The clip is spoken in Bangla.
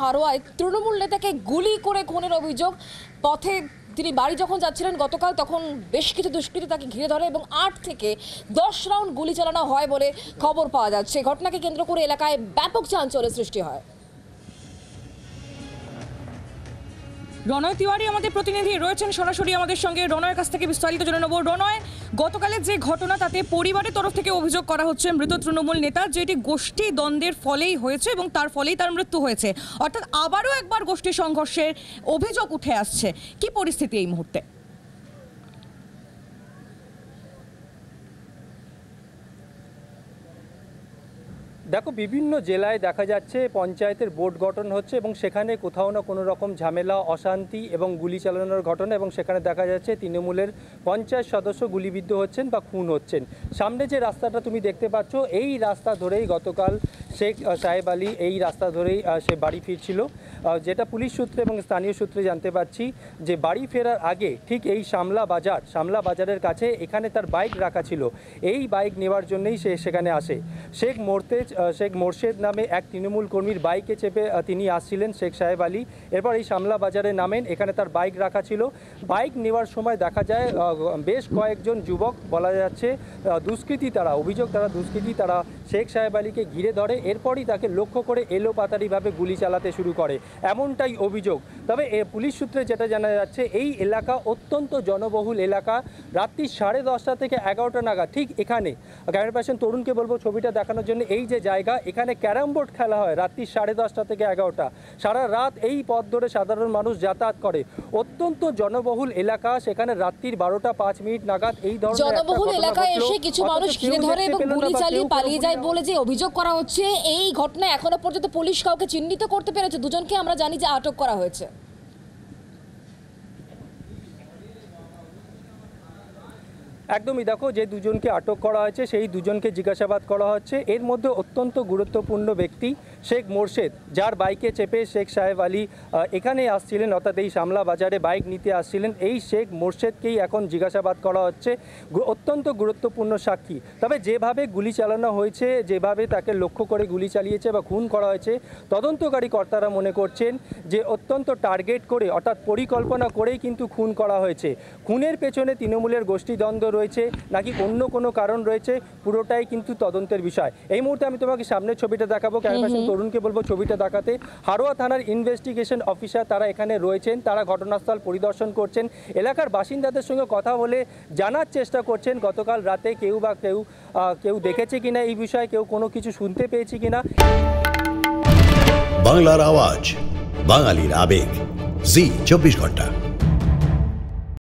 হারোয়ায় তৃণমূল নেতাকে গুলি করে খুনের অভিযোগ। পথে তিনি বাড়ি যখন যাচ্ছিলেন গতকাল, তখন বেশ কিছু দুষ্কৃতী তাকে ঘিরে ধরে এবং আট থেকে দশ রাউন্ড গুলি চালানো হয় বলে খবর পাওয়া যাচ্ছে। ঘটনাকে কেন্দ্র করে এলাকায় ব্যাপক চাঞ্চল্যের সৃষ্টি হয়। রনয় তিওয়ারি আমাদের প্রতিনিধি রয়েছেন সরাসরি আমাদের সঙ্গে। রনয়ের কাছ থেকে বিস্তারিত জেনে নেব। রনয় গতকালের যে ঘটনা তাতে পরিবারের তরফ থেকে অভিযোগ করা হচ্ছে, মৃত তৃণমূল নেতা, যেটি গোষ্ঠী দ্বন্দ্বের ফলেই হয়েছে এবং তার ফলেই তার মৃত্যু হয়েছে। অর্থাৎ আবারও একবার গোষ্ঠী সংঘর্ষের অভিযোগ উঠে আসছে। কি পরিস্থিতি এই মুহূর্তে? দেখো, বিভিন্ন জেলায় দেখা যাচ্ছে পঞ্চায়েতের বোর্ড গঠন হচ্ছে এবং সেখানে কোথাও না কোনো রকম ঝামেলা, অশান্তি এবং গুলি চালানোর ঘটনা এবং সেখানে দেখা যাচ্ছে তৃণমূলের পঞ্চায়েত সদস্য গুলিবিদ্ধ হচ্ছেন বা খুন হচ্ছেন। সামনে যে রাস্তাটা তুমি দেখতে পাচ্ছ, এই রাস্তা ধরেই গতকাল শেখ সাহেব আলী এই রাস্তা ধরেই সে বাড়ি ফিরছিল। যেটা পুলিশ সূত্রে এবং স্থানীয় সূত্রে জানতে পারছি যে বাড়ি ফেরার আগে ঠিক এই শামলা বাজার, শামলা বাজারের কাছে এখানে তার বাইক রাখা ছিল। এই বাইক নেওয়ার জন্যই সে সেখানে আসে। শেখ মোর্তেজ শেখ মোর্শেদ নামে এক তৃণমূল কর্মীর বাইকে চেপে তিনি আসছিলেন শেখ সাহেব আলী। এরপর এই শামলা বাজারে নামেন, এখানে তার বাইক রাখা ছিল। বাইক নেওয়ার সময় দেখা যায় বেশ কয়েকজন যুবক বলা যাচ্ছে দুষ্কৃতী তারা, অভিযোগ তারা দুষ্কৃতী তারা শেখ সাহেব আলীকে ঘিরে ধরে। এরপরই তাকে লক্ষ্য করে এলো পাতারিভাবে গুলি চালাতে শুরু করে। এমনটাই অভিযোগ। তবে এ পুলিশ সূত্রে যেটা জানা যাচ্ছে এই এলাকা অত্যন্ত জনবহুল এলাকা। রাত্রি সাড়ে দশটা থেকে এগারোটা নাগাদ ঠিক এখানে। ক্যামেরা পার্সন তরুণকে বলব ছবিটা দেখানোর জন্য এই যে জায়গা এখানে ক্যারাম বোর্ড খেলা হয় রাত্রি সাড়ে দশটা থেকে এগারোটা। সারা রাত এই পথ ধরে সাধারণ মানুষ যাতায়াত করে। অত্যন্ত জনবহুল এলাকা সেখানে রাত্রির বারোটা পাঁচ মিনিট নাগাদ এই ধরনের জনবহুল ঘটনা এলাকায় এসে কিছু মানুষ ঘিরে ধরে এবং গুলি চালিয়ে পালিয়ে যায় বলে যে অভিযোগ করা হচ্ছে। এই ঘটনায় এখনও পর্যন্ত পুলিশ কাউকে চিহ্নিত করতে পেরেছে। দুজনকে আমরা জানি যে আটক করা হয়েছে। একদমই দেখো, যে দুজনকে আটক করা হয়েছে, সেই দুজনকে জিজ্ঞাসাবাদ করা হচ্ছে। এর মধ্যে অত্যন্ত গুরুত্বপূর্ণ ব্যক্তি শেখ মোর্শেদ, যার বাইকে চেপে শেখ সাহেব আলী এখানে আসছিলেন, অর্থাৎ এই শামলা বাজারে বাইক নিতে আসছিলেন। এই শেখ মোর্শেদকেই এখন জিজ্ঞাসাবাদ করা হচ্ছে। অত্যন্ত গুরুত্বপূর্ণ সাক্ষী। তবে যেভাবে গুলি চালানো হয়েছে, যেভাবে তাকে লক্ষ্য করে গুলি চালিয়েছে বা খুন করা হয়েছে, তদন্তকারী কর্তারা মনে করছেন যে অত্যন্ত টার্গেট করে, অর্থাৎ পরিকল্পনা করেই কিন্তু খুন করা হয়েছে। খুনের পেছনে তৃণমূলের গোষ্ঠীদ্বন্দ্ব রয়েছে নাকি অন্য কোনো কারণ রয়েছে পুরোটাই কিন্তু তদন্তের বিষয়। এই মুহূর্তে আমি তোমাকে সামনের ছবিটা দেখাবো। ক্যামেরা তরুণকে বলব ছবিটা দেখাতে। হারোয়া থানার ইনভেস্টিগেশন অফিসার তারা এখানে রয়েছেন তারা ঘটনাস্থল পরিদর্শন করছেন। এলাকার বাসিন্দাদের সঙ্গে কথা বলে জানার চেষ্টা করছেন। গতকাল রাতে কেউ বা কেউ কেউ দেখেছে কিনা এই বিষয়ে কেউ কোনো কিছু শুনতে পেয়েছে কিনা? বাংলার আওয়াজ বাঙালির আবেগ। জি চব্বিশ ঘণ্টা।